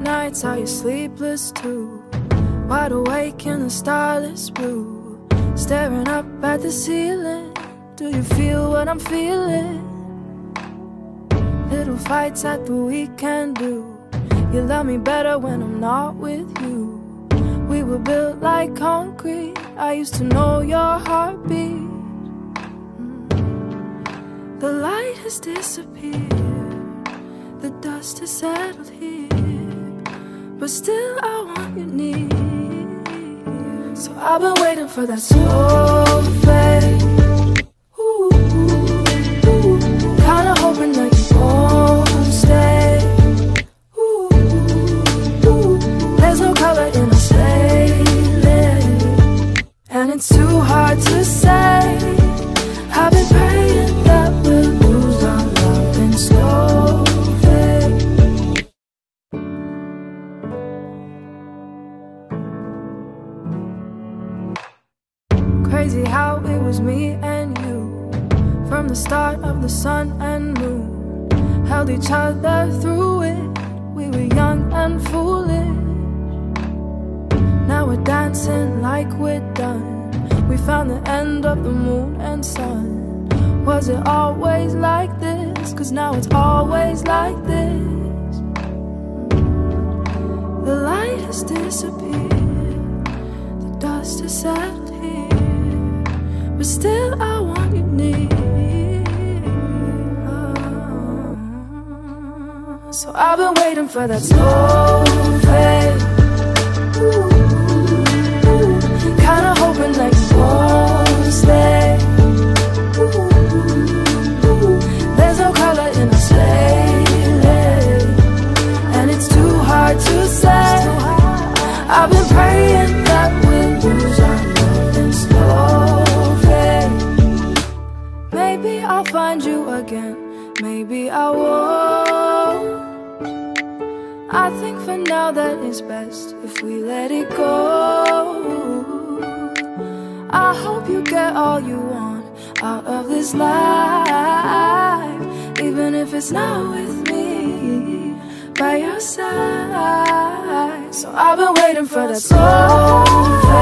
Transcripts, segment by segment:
nights are you sleepless too? Wide awake in the starless blue, staring up at the ceiling. Do you feel what I'm feeling? Little fights at the weekend do. You love me better when I'm not with you. We were built like concrete. I used to know your heartbeat. Mm. The light has disappeared, the dust has settled here. But still, I want you near. So I've been waiting for that slow fade. Ooh. Kinda hoping that you won't stay. Ooh. There's no color in and it's too hard to say. I've been Crazy how it was me and you. From the start of the sun and moon Held each other through it. We were young and foolish. Now we're dancing like we're done. We found the end of the moon and sun. Was it always like this? Cause now it's always like this. The light has disappeared. The dust has settled but still I want you near. So I've been waiting for that slow fade. Kinda hoping that you won't stay. There's no color in our slate, and it's too hard to say. I've been Maybe I'll find you again, maybe I won't. I think for now that it's best if we let it go. I hope you get all you want out of this life, even if it's not with me by your side. So I've been waiting for that fade.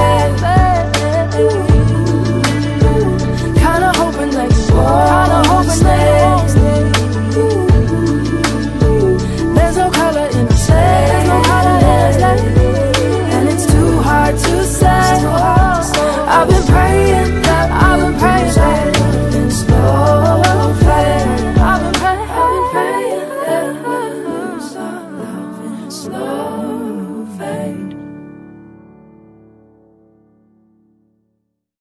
slow.